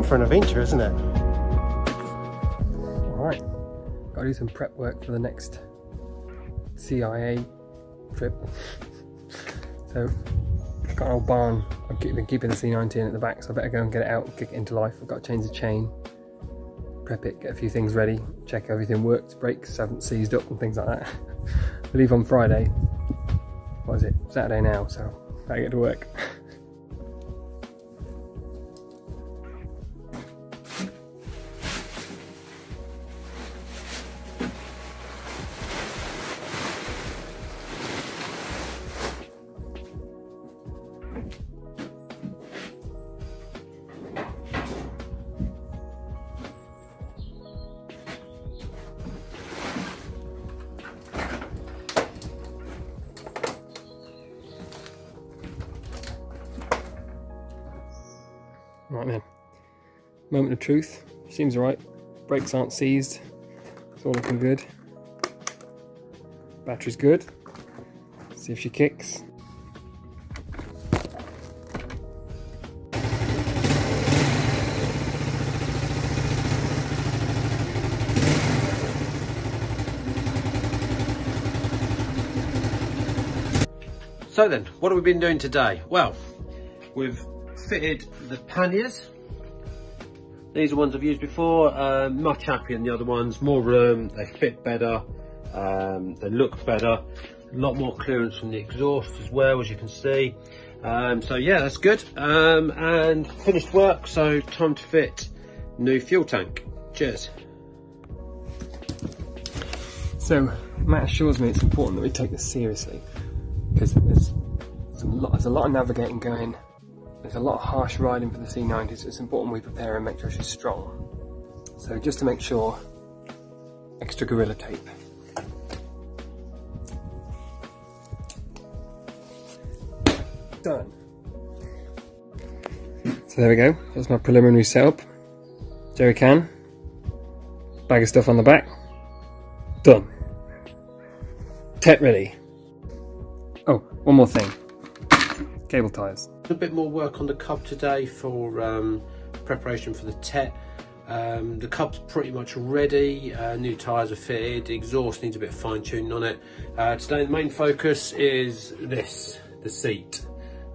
time for an adventure, isn't it? Alright, gotta do some prep work for the next CIA trip. So, got an old barn. I've been keeping the C90 at the back, so I better go and get it out and kick it into life. I've got to change the chain, prep it, get a few things ready, check everything works, brakes haven't seized up and things like that. I leave on Friday. What is it? Saturday now, so I get to work. Right then, moment of truth. Seems right. Brakes aren't seized. It's all looking good. Battery's good. See if she kicks. So then, what have we been doing today? Well, we've fitted the panniers. These are ones I've used before, um, much happier than the other ones, more room, they fit better, um, they look better, a lot more clearance from the exhaust as well, as you can see. Um, so yeah, that's good. Um, and finished work, so time to fit new fuel tank. Cheers. So Matt assures me it's important that we take this seriously because there's, there's, a lot, there's a lot of navigating going. There's a lot of harsh riding for the C90, so it's important we prepare and make sure she's strong. So just to make sure, extra Gorilla Tape. Done. So there we go, that's my preliminary setup. Jerry can, bag of stuff on the back, done. Tet ready. Oh, one more thing. Cable ties. A bit more work on the cub today for um, preparation for the TET. Um, the cub's pretty much ready, uh, new tyres are fitted, the exhaust needs a bit of fine tuning on it. Uh, today the main focus is this, the seat.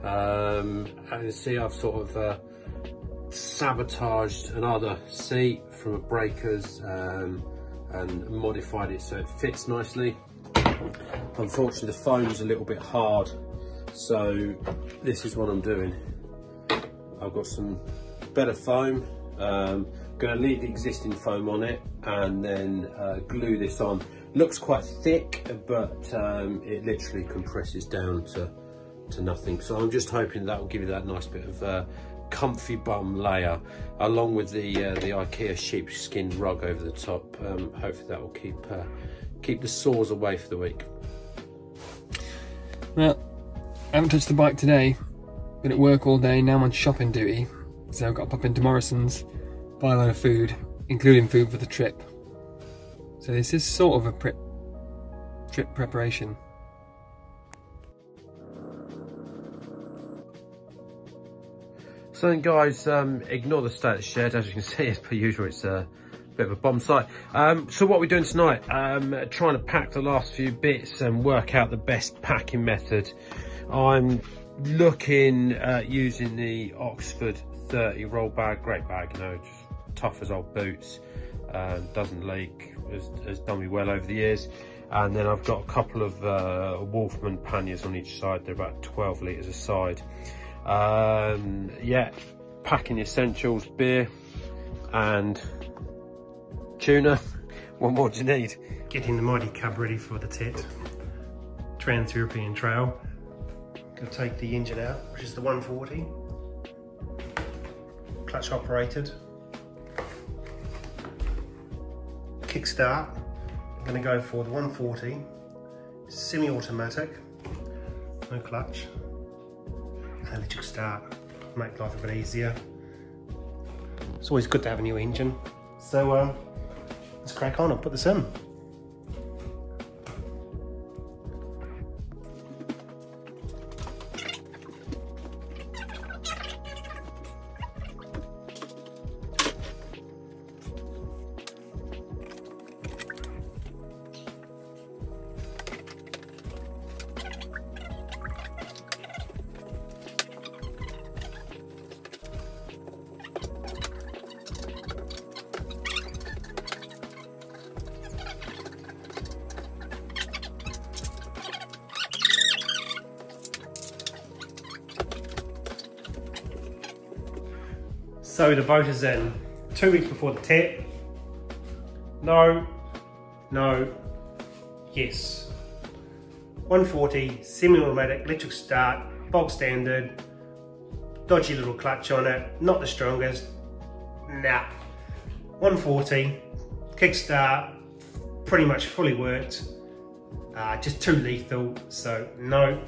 Um, as you see I've sort of uh, sabotaged another seat from a breakers um, and modified it so it fits nicely. Unfortunately the foam's a little bit hard so this is what I'm doing. I've got some better foam um, going to leave the existing foam on it and then uh, glue this on. Looks quite thick, but um, it literally compresses down to, to nothing. So I'm just hoping that will give you that nice bit of uh, comfy bum layer, along with the uh, the IKEA sheepskin rug over the top. Um, hopefully that will keep uh, keep the sores away for the week. Well, I haven't touched the bike today. Been at work all day, now I'm on shopping duty. So I've got to pop into Morrison's, buy a load of food, including food for the trip. So this is sort of a prep, trip preparation. So then guys, um, ignore the state of shed. As you can see, as per usual, it's a bit of a bomb site. Um, so what we're doing tonight, um, trying to pack the last few bits and work out the best packing method. I'm looking at using the Oxford 30 roll bag, great bag, you know, just tough as old boots, um, doesn't leak, has, has, done me well over the years. And then I've got a couple of uh, Wolfman panniers on each side, they're about 12 litres a side. Um, yeah, packing essentials, beer and tuna. What more do you need? Getting the mighty cub ready for the TET Trans-European Trail. Gonna take the engine out, which is the 140. Clutch operated. Kickstart. I'm gonna go for the 140. Semi-automatic. No clutch. Electric start. Make life a bit easier. It's always good to have a new engine. So um, let's crack on and put this in. So the vote is in two weeks before the tap. No, no, yes. 140, semi-automatic, electric start, bog standard, dodgy little clutch on it, not the strongest, nah. 140, kickstart, pretty much fully worked, uh, just too lethal, so no.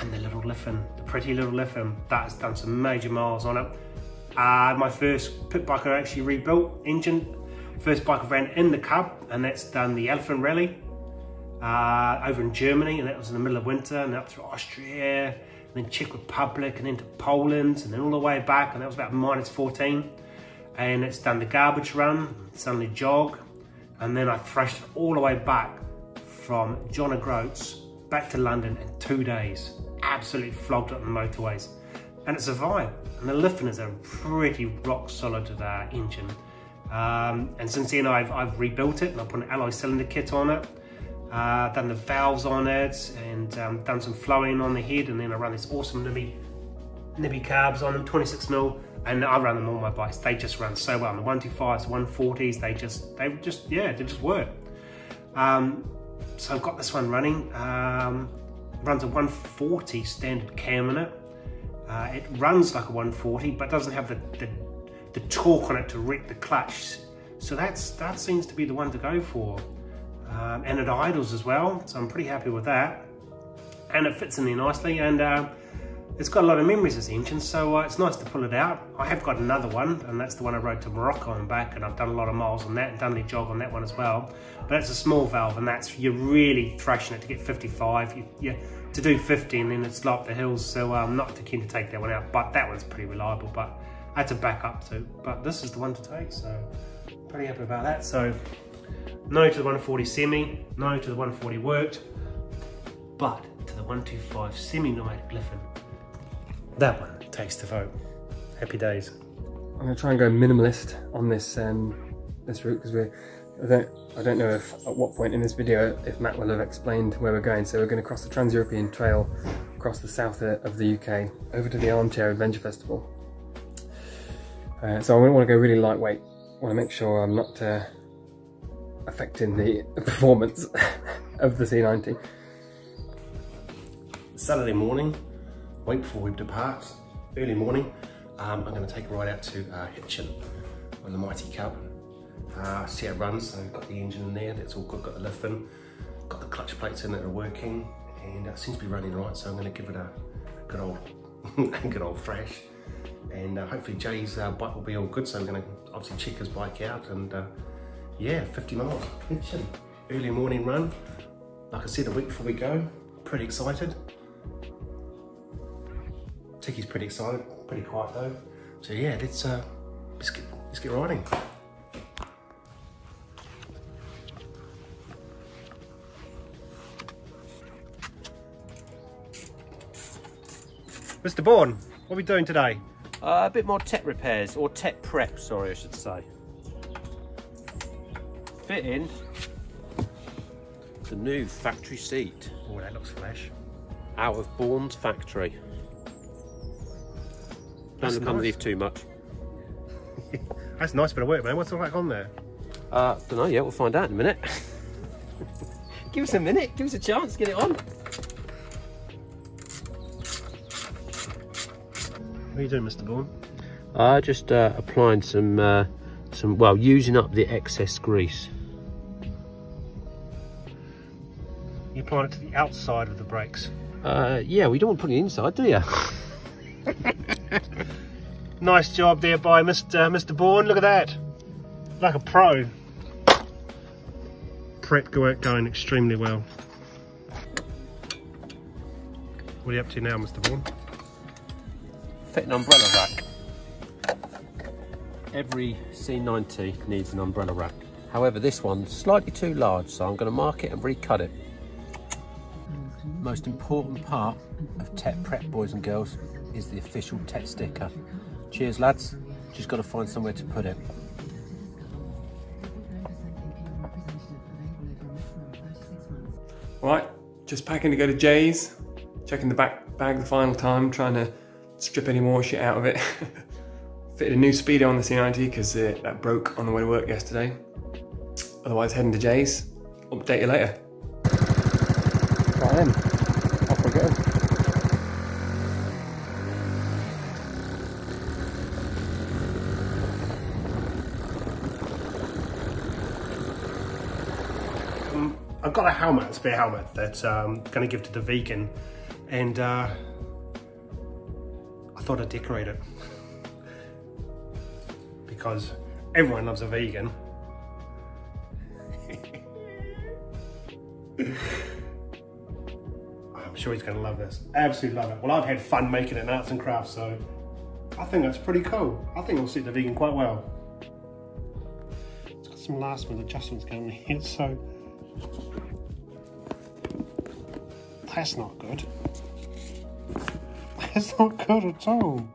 And the little Lifan, the pretty little Lifan, that's done some major miles on it. Uh, my first pit bike I actually rebuilt engine, first bike I ran in the Cub, and that's done the Elephant Rally uh, over in Germany, and that was in the middle of winter, and up through Austria, and then Czech Republic, and into Poland, and then all the way back, and that was about minus 14. And it's done the garbage run, suddenly jog, and then I thrashed all the way back from John O'Groats back to London in two days. Absolutely flogged on the motorways. And it survived. And the Lifan is a pretty rock solid uh, engine. Um, and since then I've, I've, rebuilt it and I've put an alloy cylinder kit on it. Uh, done the valves on it and um, done some flowing on the head and then I run this awesome Nibbi, Nibbi carbs on them, 26 mil and I run them on my bikes. They just run so well. And the 125s, 140s, they just, they just, yeah, they just work. Um, so I've got this one running. Um, runs a 140 standard cam in it. Uh, it runs like a 140, but doesn't have the, the, the torque on it to wreck the clutch. So that's that seems to be the one to go for. Um, and it idles as well, so I'm pretty happy with that. And it fits in there nicely. And uh, it's got a lot of memories, this engine, so uh, it's nice to pull it out. I have got another one, and that's the one I rode to Morocco and back, and I've done a lot of miles on that, and done a jog on that one as well. But it's a small valve, and that's, you're really thrashing it to get 55. You, you, to do 50, and then it's like the hills, so I'm um, not too keen to take that one out, but that one's pretty reliable, but I had to back up to. But this is the one to take, so pretty happy about that. So no to the 140 semi, no to the 140 worked, but to the 125 semi-nomadic Lifan that one takes the vote. Happy days. I'm gonna try and go minimalist on this um, this route because we're I don't I don't know if at what point in this video if Matt will have explained where we're going. So we're going to cross the Trans-European Trail across the south of the UK over to the Armchair Adventure Festival. Uh, so I want to go really lightweight. I want to make sure I'm not uh, affecting the performance of the C90. Saturday morning, wait before we depart, early morning, um, I'm going to take a ride out to uh, Hitchin on the Mighty Cub. Uh, see how it runs, so got the engine in there, that's all good, got the lift in, got the clutch plates in that are working, and it seems to be running right, so I'm going to give it a good old, good old thrash. And uh, hopefully Jay's uh, bike will be all good, so I'm going to obviously check his bike out, and uh, yeah, 50 miles, Hitchin. Early morning run, like I said, a week before we go, pretty excited. Ticky's pretty excited, pretty quiet though. So yeah, let's uh, let's get let's get riding. Mr. Bourne, what are we doing today? Uh, a bit more tech repairs, or tech prep, sorry I should say. Fitting the new factory seat. Oh, that looks fresh. Out of Bourne's factory. Don't look nice. too much. That's a nice bit of work, man. What's all that on there? Uh, don't know yet. We'll find out in a minute. Give us a minute. Give us a chance. Get it on. What are you doing, Mr. Bourne? Uh, just uh, applying some, uh, some, well, using up the excess grease. You applying it to the outside of the brakes? Uh, yeah, we don't want to put it inside, do you? nice job there by Mr. Uh, Mr. Bourne. Look at that. Like a pro. Prep work going extremely well. What are you up to now, Mr. Bourne? Fit an umbrella rack. Every C90 needs an umbrella rack. However, this one's slightly too large, so I'm going to mark it and recut it. Most important part of Tech Prep, boys and girls, is the official Tet sticker. Cheers lads, just got to find somewhere to put it. Right, just packing to go to Jay's, checking the back bag the final time, trying to strip any more shit out of it. Fitted a new speedo on the C90 because uh, that broke on the way to work yesterday. Otherwise, heading to Jay's. Update you later. Right then, off we go. Um, I've got a helmet, a spare helmet that I'm going to give to the vegan, and uh, I thought I'd decorate it because everyone loves a vegan. I'm sure he's going to love this. Absolutely love it. Well, I've had fun making it in arts and crafts, so I think that's pretty cool. I think it'll suit the vegan quite well. It's got some last minute adjustments going in, so that's not good. That's not good at all.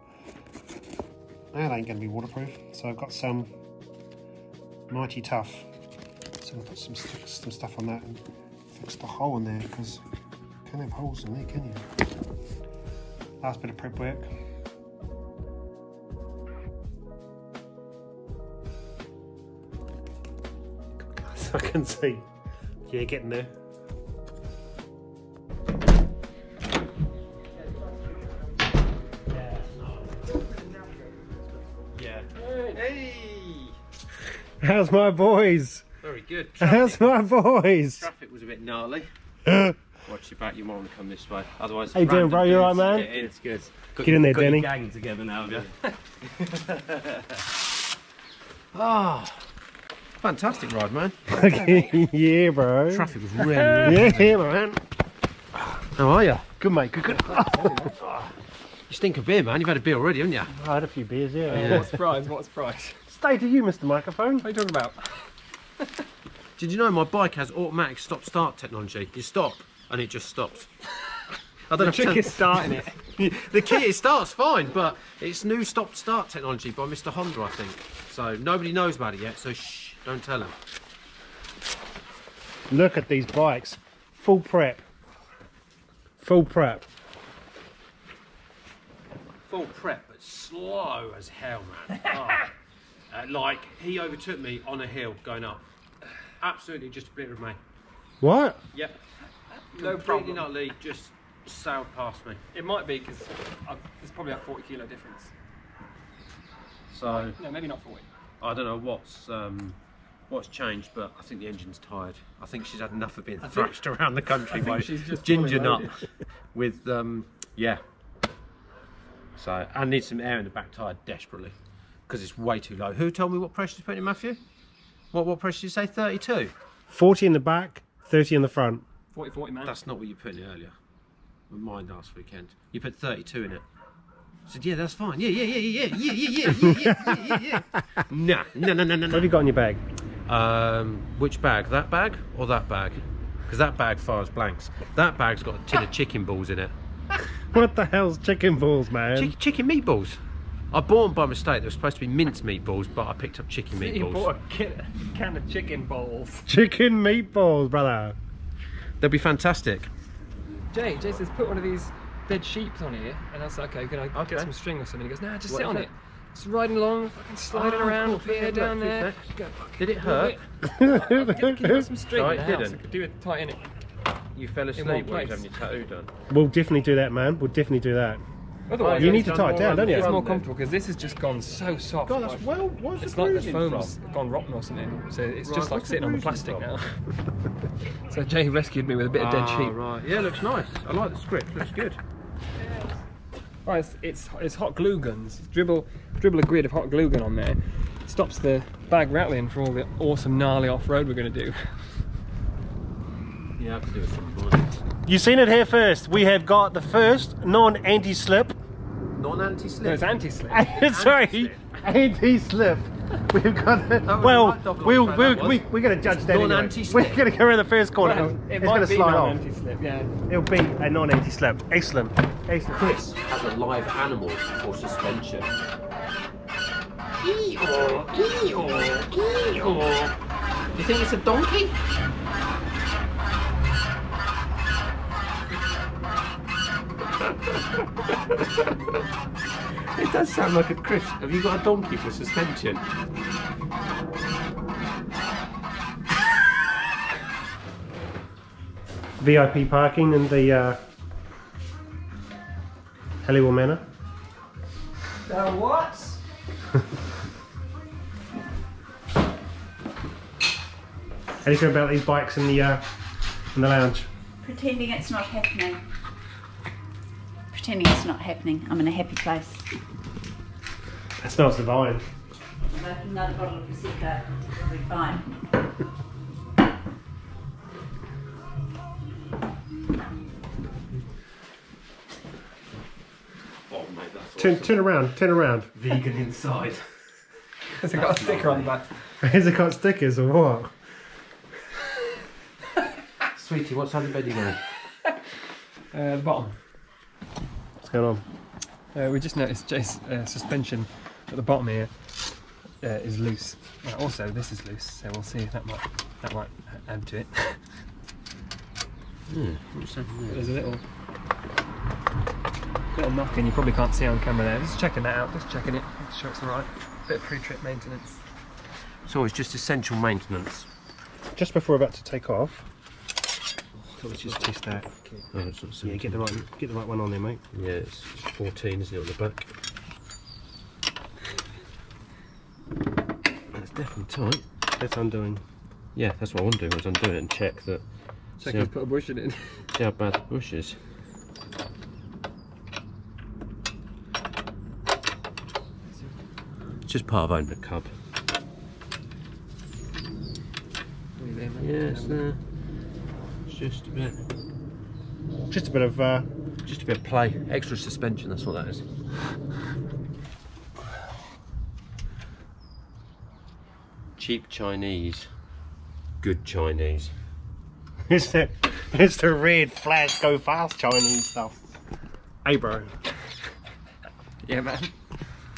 That ain't going to be waterproof. So I've got some mighty tough. So I'll put some st some stuff on that and fix the hole in there because you can't have holes in there, can you? Last bit of prep work. I can see. Yeah, getting there. How's my boys? Very good. How's my boys? Traffic was a bit gnarly. Watch your back, you might want to come this way. Otherwise, hey, doing, random bro? You alright, dudes man? Get in. It's good. Got, Get in there, got your Danny. gang together now, have you? Ah, fantastic ride, man. yeah, bro. Traffic was really. Yeah, yeah, man. How are you? Good mate, good, good. You stink of beer, man. You've had a beer already, haven't you? I had a few beers, yeah. Yeah. What surprise, what surprise. Stay to you, Mr. Microphone. What are you talking about? Did you know my bike has automatic stop-start technology? You stop and it just stops. I don't The have trick is starting it. the key it starts fine, but it's new stop start technology by Mr. Honda, I think. So nobody knows about it yet. So shh, don't tell him. Look at these bikes. Full prep. Full prep. Full prep, but slow as hell, man. Oh. Uh, like he overtook me on a hill going up. Absolutely, just obliterated me. What? Yep. No Completely problem. utterly just sailed past me. It might be because there's probably a 40 kilo difference. So No, maybe not 40. I don't know what's um, what's changed, but I think the engine's tired. I think she's had enough of being think- thrashed around the country by she's just ginger nut with um, yeah. So I need some air in the back tyre desperately because it's way too low. Who told me what pressure to put in, Matthew? What what pressure did you say? Thirty-two. 40 in the back, 30 in the front. 40, 40 man. That's not what you put in earlier. With mine last weekend, you put thirty-two in it. I said, yeah, that's fine. Yeah, yeah, yeah, yeah, yeah, yeah, yeah, yeah, yeah, yeah, yeah, yeah. Nah, no, no, no, no, What have you got in your bag? Um, which bag? That bag or that bag? Because that bag fires blanks. That bag's got a tin of chicken balls in it. What the hell's chicken balls, man? Chick- chicken meatballs. I bought them by mistake. They were supposed to be minced meatballs, but I picked up chicken You meatballs. bought a can of chicken balls. Chicken meatballs, brother. They'll be fantastic. Jay, Jay says put one of these dead sheep on here, and I was like, okay, can I Okay. get some string or something? He goes, nah, just What sit on it? it. Just riding along, fucking sliding Oh, around cool. up here, down look, there. Go, Did it Love hurt? it. Can you put some string No, it didn't. I could do it tight in it. You fell asleep while you place. having your tattoo done. We'll definitely do that, man. We'll definitely do that. Otherwise, You need to tie it down, don't you? it's more comfortable because this has just gone so soft. God, that's well. What's It's the like the bruising foam's from? gone rotten or something, so it's Right, just like what's the sitting on the plastic from? now. so Jay rescued me with a bit of dead Ah, sheep. right. Yeah, looks nice. I like the script. Looks good. Right, it's, it's it's hot glue guns. Dribble dribble a grid of hot glue gun on there. Stops the bag rattling for all the awesome gnarly off road we're going to do. Yeah, I could do it some morning. You've seen it here first. We have got the first non-anti-slip. Non-anti-slip. No, it's anti-slip. Sorry, anti-slip. We've got the, was well, right, Doug, we'll, we're, was. we, we're going to judge that anyway. Non-anti-slip. We're going to go around the first corner. Well, and it it's might going to be slide off. non-anti-slip, yeah. It'll be a non-anti-slip. Excellent. Excellent. Chris has a live animal for suspension. Eeyore, eeyore, eeyore. You think it's a donkey? It does sound like a Chris. Have you got a donkey for suspension? VIP parking in the uh, Helliwell Manor. Uh, what? How do you feel about these bikes in the uh, in the lounge? Pretending it's not happening. Pretending it's not happening. I'm in a happy place. That smells divine. I've opened another bottle of Prosecco. It'll be fine. Oh, mate, that's Turn, turn around, turn around. vegan inside. Has it got a sticker on the back? Has it got stickers or what? Sweetie, what side of bed are you going? Uh, the bottom. Going on? Uh, we just noticed Jay's uh, suspension at the bottom here uh, is loose. Uh, also, this is loose, so we'll see if that might that might add to it. Hmm, what's there? There's a little little knocking you probably can't see on camera there. Just checking that out. Just checking it. Make sure it's all right. Bit of pre-trip maintenance. So it's just essential maintenance. Just before we're about to take off, let's just test that. Oh, Yeah, get the right, get the right one on there, mate. Yeah, it's 14, isn't it, on the back? That's definitely tight. That's undoing. Yeah, that's what I want to do, is undo it and check that. Check how, put a bush in it. see how bad the bush is. It's just part of owning a cub. Yeah, it's there. Just a bit, Just a bit of uh, just a bit of play. Extra suspension, that's what that is. Cheap Chinese. Good Chinese. it's the it's the red flash go fast Chinese stuff. Hey, bro. Yeah, man.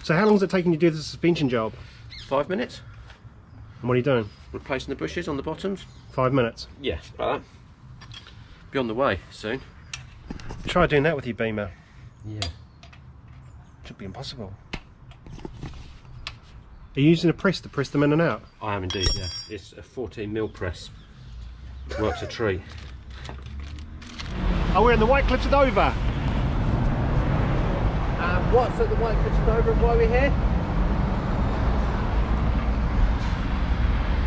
So how long is it taking you to do the suspension job? Five minutes? And what are you doing? Replacing the bushes on the bottoms? Five minutes. Yeah, about that. Be on the way soon. Try doing that with your Beamer. Yeah. Should be impossible. Are you using a press to press them in and out? I am indeed, yeah. It's a 14 mil press. Works a treat. Oh, we're in the White Cliffs of Dover. Um, what's at the White Cliffs of Dover and why are we're here?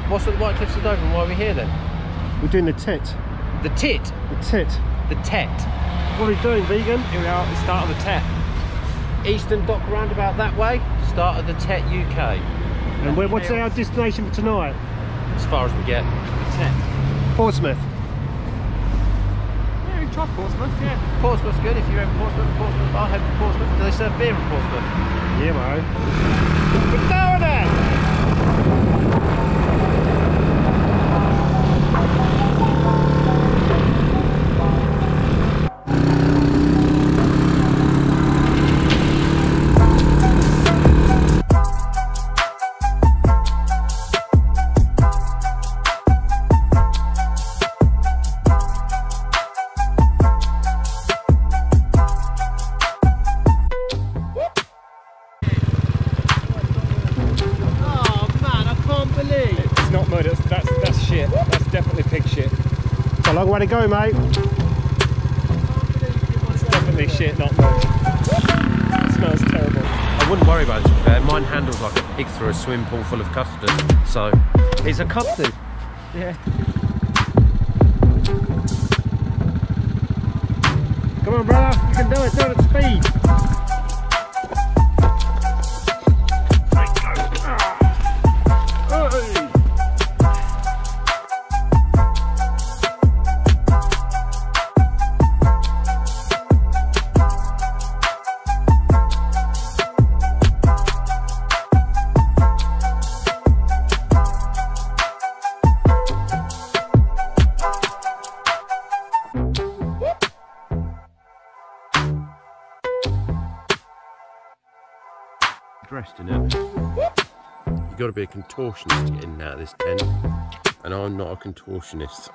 What's at the White Cliffs of Dover and why are we're here then? We're doing the tit. The tit. The tit. The tet. What are we doing, vegan? Here we are at the start of the tet. Eastern Dock roundabout that way. Start of the Tet UK. And where, what's our destination for tonight? As far as we get. The tet. Portsmouth. Yeah, we tried Portsmouth, yeah. Portsmouth's good if you're in Portsmouth. Portsmouth, I'll head for Portsmouth. Do they serve beer in Portsmouth? Yeah, bro. Go, mate. It's definitely shit, not mud. It smells terrible. I wouldn't worry about it to be fair. Mine handles like a pig through a swimming pool full of custard. So it's a custard. Yeah. Come on, brother. You can do it. Do it at speed. In it. You've got to be a contortionist to get in and out of this tent. And I'm not a contortionist.